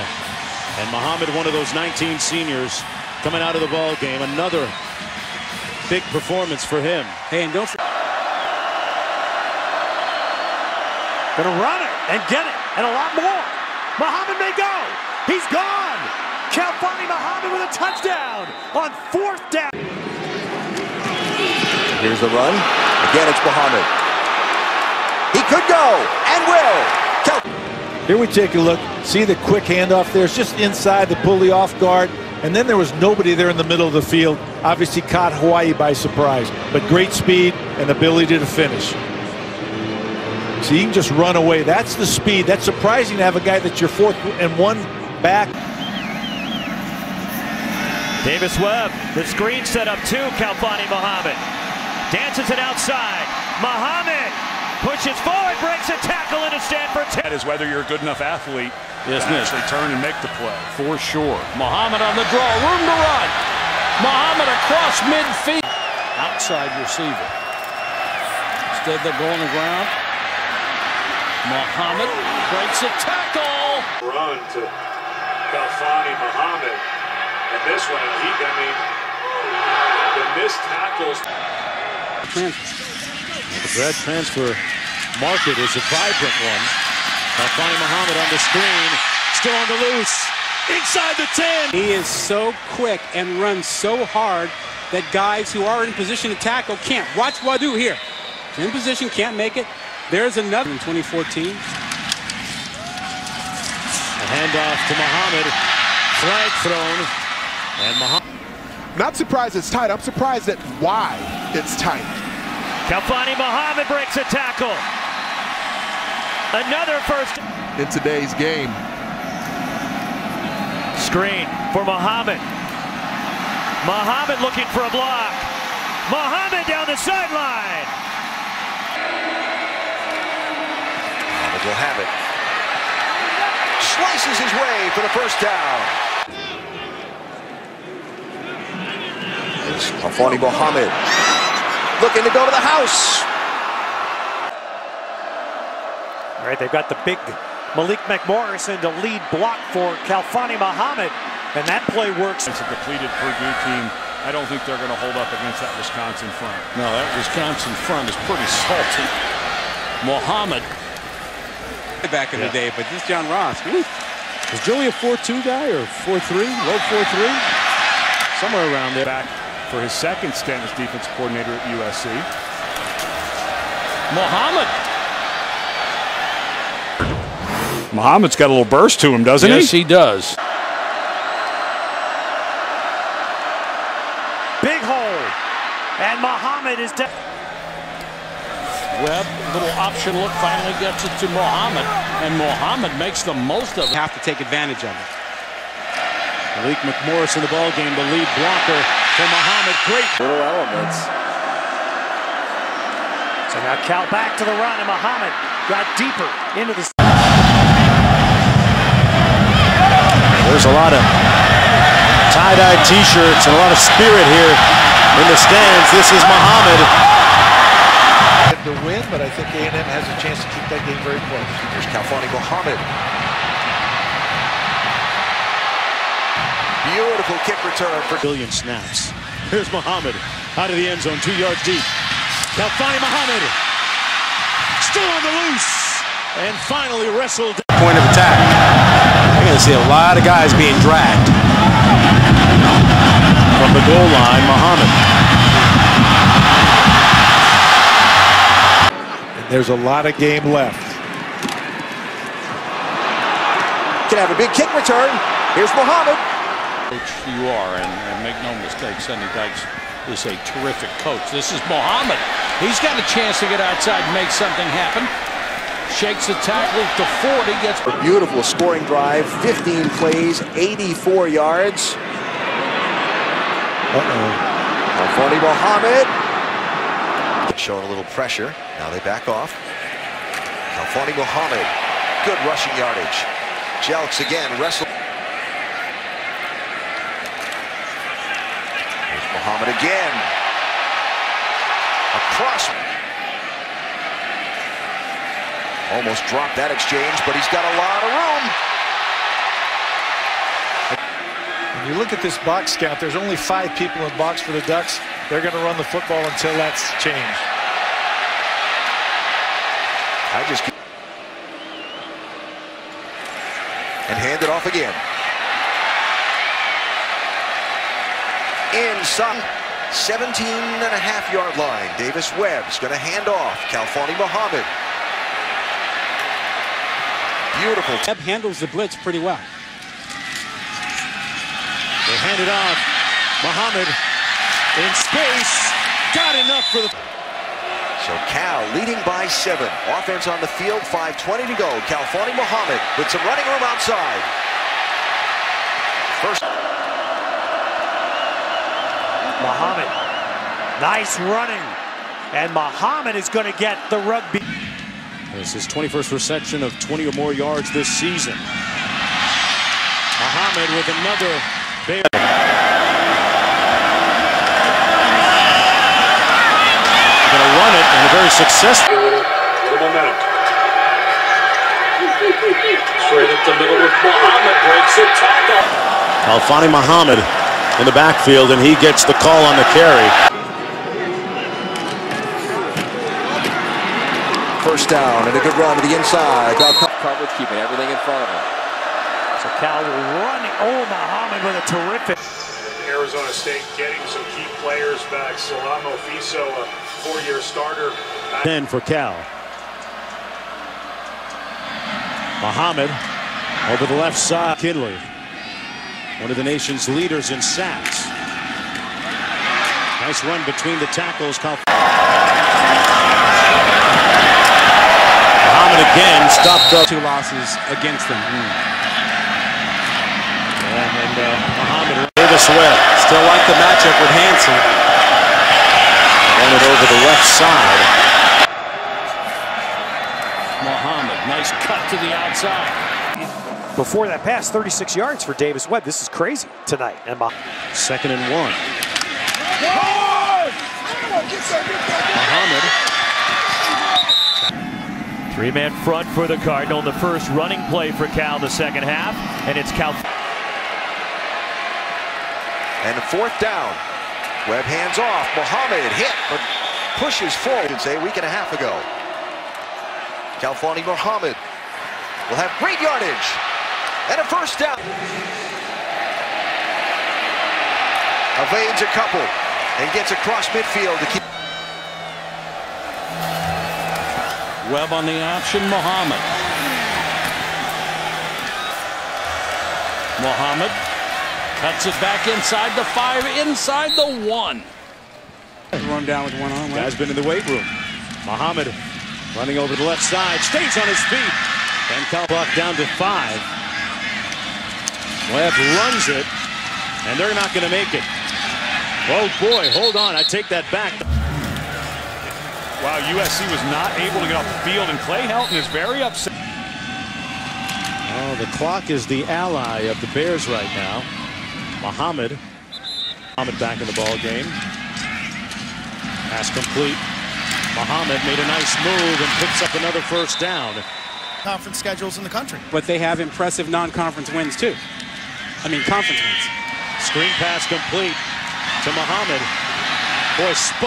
And Muhammad, one of those 19 seniors coming out of the ball game. Another big performance for him. Hey, and don't. Gonna run it and get it and a lot more. Muhammad may go. He's gone. Khalfani Muhammad with a touchdown on fourth down. Here's the run. Again, it's Muhammad. He could go and will. Cal Here we take a look. See the quick handoff there. It's just inside the pulley off guard. And then there was nobody there in the middle of the field. Obviously caught Hawaii by surprise. But great speed and ability to finish. So you can just run away. That's the speed. That's surprising to have a guy that's your fourth and one back. Davis Webb, the screen set up to Khalfani Muhammad. Dances it outside. Muhammad pushes forward, breaks a tackle into Stanford. That is whether you're a good enough athlete yes, to actually turn and make the play. For sure. Muhammad on the draw, room to run. Muhammad across midfield. Outside receiver. Instead they go on the ground. Muhammad breaks a tackle. Run to Khalfani Muhammad. And this one, he, I mean, the missed tackles. The grad transfer market is a vibrant one. Khalfani Muhammad on the screen, still on the loose, inside the 10. He is so quick and runs so hard that guys who are in position to tackle can't. Watch Wadu here. In position, can't make it. There's another in 2014. A handoff to Muhammad. Flag thrown. And Muhammad. Not surprised it's tight. I'm surprised at why it's tight. Khalfani Muhammad breaks a tackle. Another first. In today's game. Screen for Muhammad. Muhammad looking for a block. Muhammad down the sideline. Muhammad will have it. Slices his way for the first down. It's Khalfani Muhammad looking to go to the house. All right, they've got the big Malik McMorrison to lead block for Khalfani Muhammad, and that play works. It's a depleted Purdue team. I don't think they're going to hold up against that Wisconsin front. No, that Wisconsin front is pretty salty. Muhammad. Back in Yeah. the day, but this John Ross. whew. Is Joey a 4-2 guy or 4-3? Low 4-3? Somewhere around there. Back for his second stint as defense coordinator at USC. Muhammad. Muhammad's got a little burst to him, doesn't yes, he? Yes, he does. Big hole. And Muhammad is dead. Webb, little option look, finally gets it to Muhammad. And Muhammad makes the most of it. Have to take advantage of it. Malik McMorrison, the ball game, the lead blocker for Muhammad. Great. Little elements. So now Cal back to the run, and Muhammad got deeper into the. There's a lot of tie-dye t-shirts and a lot of spirit here in the stands. This is Muhammad. To win, but I think A&M has a chance to keep that game very close. Here's Khalfani Muhammad. Beautiful kick return for Billion snaps. Here's Muhammad out of the end zone, two yards deep. Khalfani Muhammad still on the loose and finally wrestled. point of attack. You're going to see a lot of guys being dragged. From the goal line, Muhammad. And there's a lot of game left. can have a big kick return. Here's Muhammad. Coach you are, and, and make no mistake, Sonny Dykes is a terrific coach. This is Muhammad. He's got a chance to get outside and make something happen. Shakes the tackle to 40, gets A beautiful scoring drive. 15 plays, 84 yards. Uh-oh. Khalfani Muhammad. Showing a little pressure. Now they back off. Khalfani Muhammad. Good rushing yardage. Jelks again. Wrestle. Here's Muhammad again. Across. Almost dropped that exchange, but he's got a lot of room. You look at this box count, there's only five people in box for the Ducks. They're going to run the football until that's changed. I just and hand it off again. Inside 17 and a half yard line. Davis Webb's going to hand off. Khalfani Muhammad. Beautiful. Webb handles the blitz pretty well. They hand it off. Muhammad in space. Got enough for the. So Cal leading by seven. Offense on the field, 5.20 to go. Khalfani Muhammad with some running room outside. First. Muhammad. Nice running. And Muhammad is going to get the rugby. This is 21st reception of 20 or more yards this season. Muhammad with another Bear. Going to run it and a very successful. Little momentum. Straight up the middle with Muhammad breaks a tackle. Khalfani Muhammad in the backfield, and he gets the call on the carry. First down and a good run to the inside. Cal coverage, keeping everything in front of him. So Cal running. Oh, Muhammad with a terrific. Arizona State getting some key players back. Salamo Fiso, a four-year starter. 10 for Cal. Muhammad over the left side. Kinley, one of the nation's leaders in sacks. Nice run between the tackles. Muhammad again stopped up. Two losses against them. And, and uh, Muhammad. Davis Webb. Still like the matchup with Hanson. Run it over the left side. Muhammad, nice cut to the outside. Before that pass, 36 yards for Davis Webb. This is crazy tonight. And Muhammad. Second and one. Muhammad. Three-man front for the Cardinal. The first running play for Cal the second half. And it's Cal. And fourth down. Webb hands off. Muhammad hit, but pushes forward. Say a week and a half ago. Khalfani Muhammad will have great yardage and a first down. Evades a couple and gets across midfield to keep. Webb on the option, Muhammad. Muhammad cuts it back inside the five, inside the one. Run down with one arm. Guy's been in the weight room. Muhammad running over the left side, stays on his feet. And Cal block down to five. Webb runs it, and they're not going to make it. Oh boy, hold on, I take that back. Wow, USC was not able to get off the field, and Clay Helton is very upset. Oh, the clock is the ally of the Bears right now. Muhammad. Muhammad back in the ball game. Pass complete. Muhammad made a nice move and picks up another first down. Conference schedules in the country. But they have impressive non-conference wins too. I mean conference wins. Screen pass complete to Muhammad. Boy, spun.